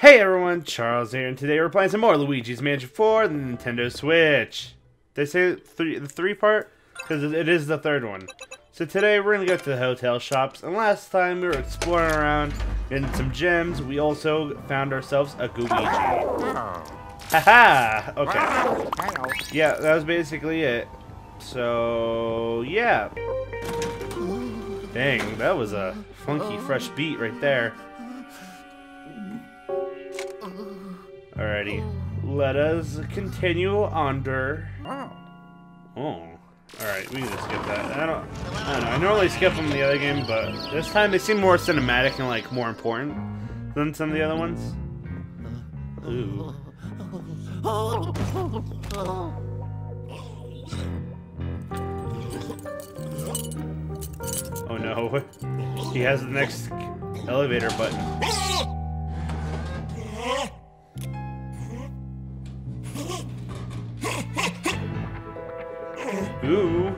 Hey everyone, Charles here, and today we're playing some more Luigi's Mansion 4 on the Nintendo Switch. Did I say three, the three part? Because it is the third one. So today we're going to go to the hotel shops, and last time we were exploring around, getting some gems, we also found ourselves a Gooigi. Haha! Okay. Yeah, that was basically it. So, yeah. Dang, that was a funky, fresh beat right there. Alrighty. Let us continue under. Oh. oh. Alright, we can just skip that. I don't, I don't know. I normally skip them in the other game, but this time they seem more cinematic and like more important than some of the other ones. Ooh. Oh no. He has the next elevator button. Ooh.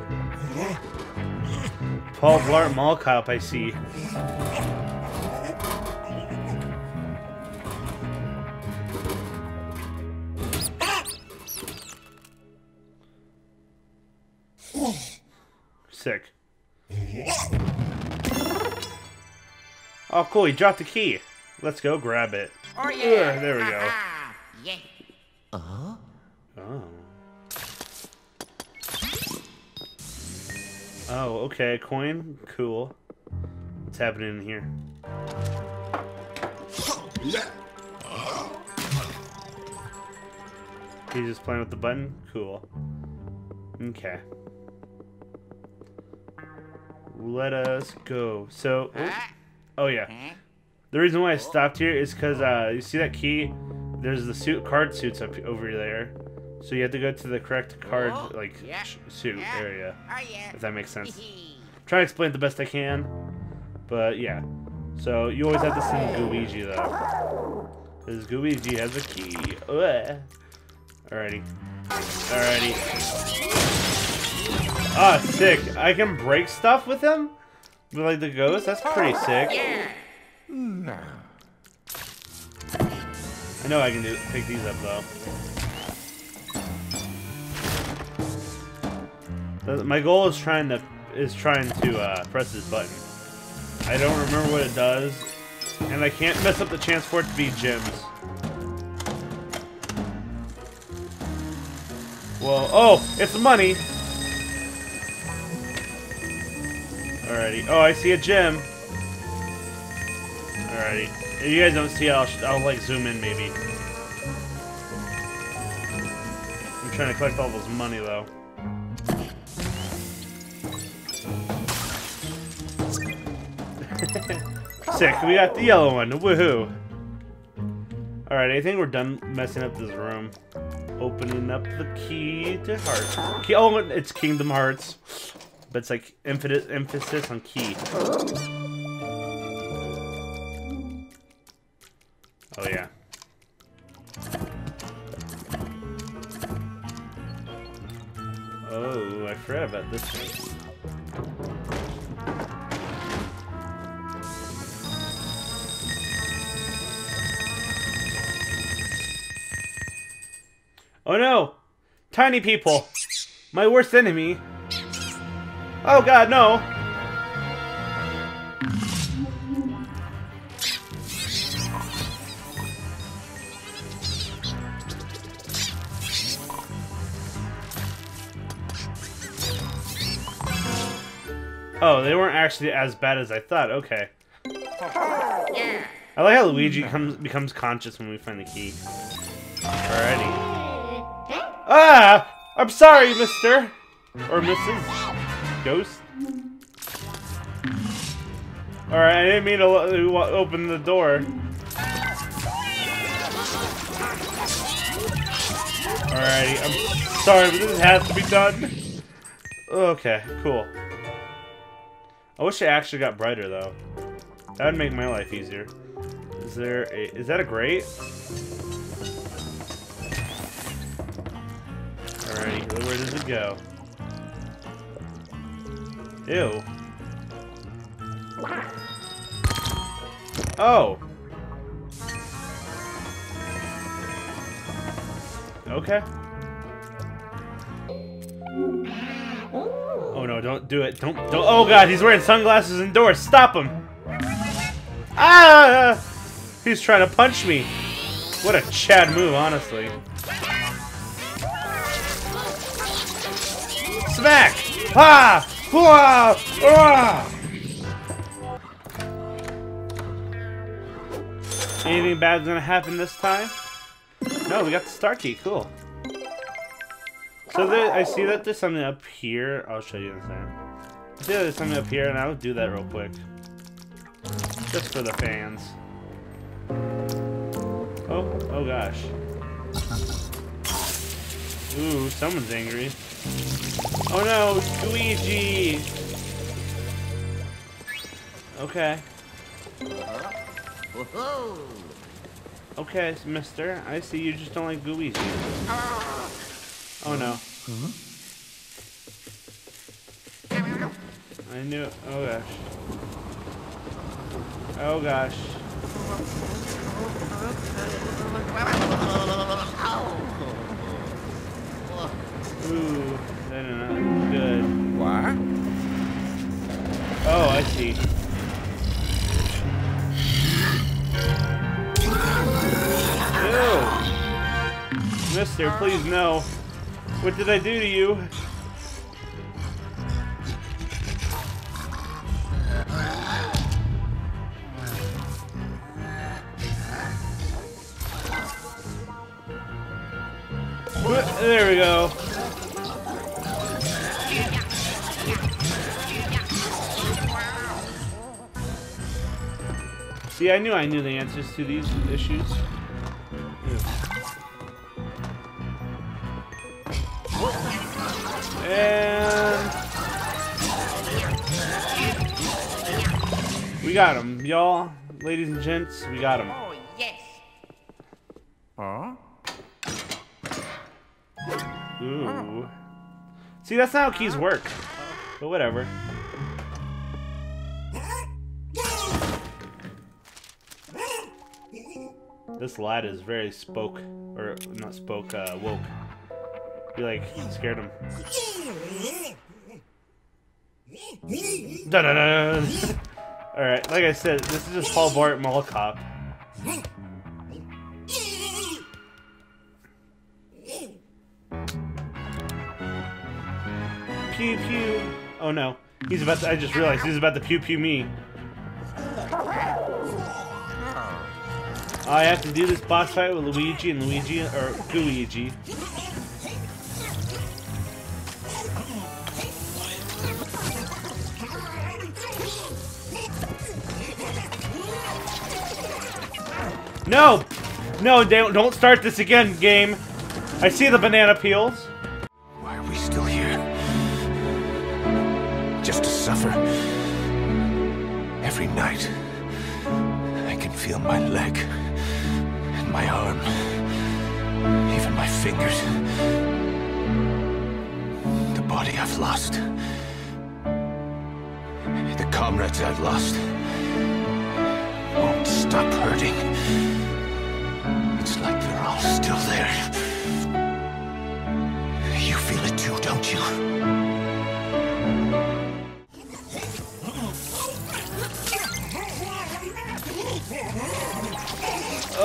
Paul Blart Mall Cop, I see. Sick. Oh, cool. He dropped the key. Let's go grab it. Oh yeah. Ugh, there we go. yeah. Uh-huh. Oh. Oh, okay. Coin. Cool. What's happening in here? He's just playing with the button? Cool. Okay. Let us go. So, oh yeah. The reason why I stopped here is because uh, you see that key? There's the suit card suits up over there. So you have to go to the correct card Oh, like yeah, suit yeah. area. Oh yeah. If that makes sense. Try to explain it the best I can. But yeah. So you always have to send Luigi though. Because Luigi has a key. Ugh. Alrighty. Alrighty. Ah, sick. I can break stuff with him? With like the ghost? That's pretty sick. I know I can do pick these up though. My goal is trying to is trying to uh, press this button. I don't remember what it does, and I can't mess up the chance for it to be gems. Well, oh, it's money. Alrighty. Oh, I see a gem. Alrighty. If you guys don't see it, I'll, I'll like zoom in maybe. I'm trying to collect all this money though. Sick, we got the yellow one. Woohoo! Alright, I think we're done messing up this room. Opening up the key to heart. Key, oh, it's Kingdom Hearts. But it's like emphasis, emphasis on key. Oh yeah. Oh, I forgot about this one. Oh no! Tiny people! My worst enemy! Oh god, no! Oh, they weren't actually as bad as I thought. Okay. I like how Luigi comes becomes conscious when we find the key. Alrighty. Ah! I'm sorry, Mister or Mrs. Ghost. All right, I didn't mean to open the door. Alrighty, I'm sorry, but this has to be done. Okay, cool. I wish it actually got brighter though. That would make my life easier. Is there a is that a grate? Alrighty, where does it go? Ew. Oh. Okay. Oh no, don't do it. Don't, don't. Oh god, he's wearing sunglasses indoors. Stop him. Ah! He's trying to punch me. What a Chad move, honestly. Smack! Ha! Hua! Ah! Anything bad's gonna happen this time? No, we got the star key. Cool. So there, I see that there's something up here. I'll show you in a second. I see that there's something up here, and I'll do that real quick. Just for the fans. Oh, oh gosh. Ooh, someone's angry. Oh no, Luigi! Okay. Okay, mister. I see you just don't like Luigi. Oh no. I knew it. Oh gosh. Oh gosh. Oh, Ooh, that not good. What? Oh, I see. Ew. Mister, please no. What did I do to you? There we go. See, I knew I knew the answers to these issues. And we got him, y'all, ladies and gents. We got him. Oh, yes. Huh? Ooh. See, that's not how keys work. But whatever. This lad is very spoke, or not spoke, uh, woke. He like scared him. Da da da. All right, like I said, this is just Paul Blart Mall Cop. Pew pew. Oh no, he's about. To, I just realized he's about to pew pew me. I have to do this boss fight with Luigi and Luigi or Luigi. No! No, don't, start this again, game. I see the banana peels. Why are we still here? Just to suffer. Every night, I can feel my leg my arm, even my fingers. The body I've lost. The comrades I've lost. Won't stop hurting. It's like they're all still there. You feel it too, don't you?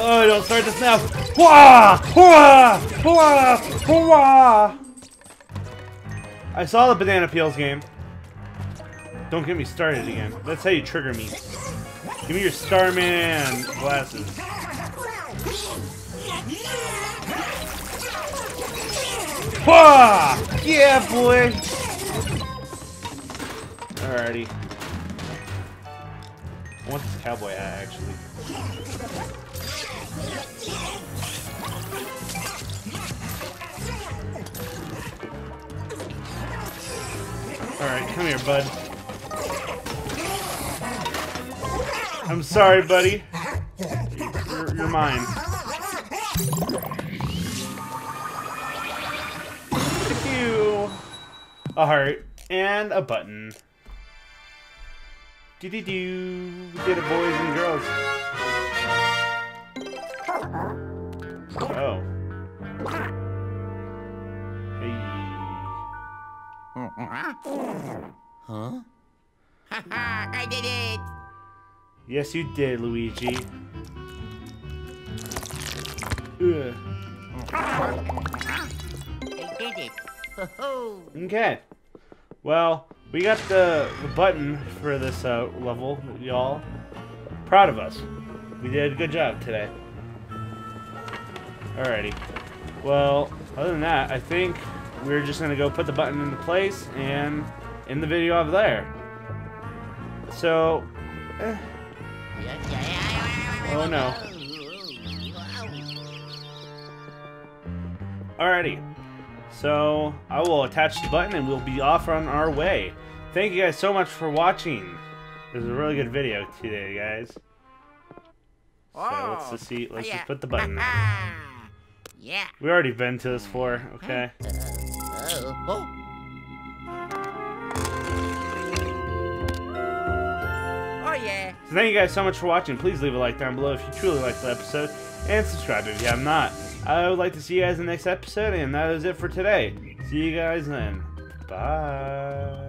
Oh, don't start this now. Hua! Hua! Hua! Hua! I saw the banana peels game. Don't get me started again. That's how you trigger me. Give me your Starman glasses. Hua! Yeah, boy! Alrighty. I want this cowboy hat, actually. Alright, come here, bud. I'm sorry, buddy. You're, you're mine. Thank you. A heart and a button. Do do do. Did it, boys and girls. Huh? Haha, I did it! Yes, you did, Luigi. Ugh. I did it! Okay. Well, we got the, the button for this uh, level, y'all. Proud of us. We did a good job today. Alrighty. Well, other than that, I think we're just gonna go put the button into place and end the video off there. So, eh, Oh, no. Alrighty. So, I will attach the button and we'll be off on our way. Thank you guys so much for watching. This is a really good video today, guys. So, let's just see. Let's just put the button in. Yeah. We already been to this floor, okay? Oh, oh. Oh, yeah. So thank you guys so much for watching. Please leave a like down below if you truly liked the episode. And subscribe if you have not. I would like to see you guys in the next episode, and that is it for today. See you guys then. Bye.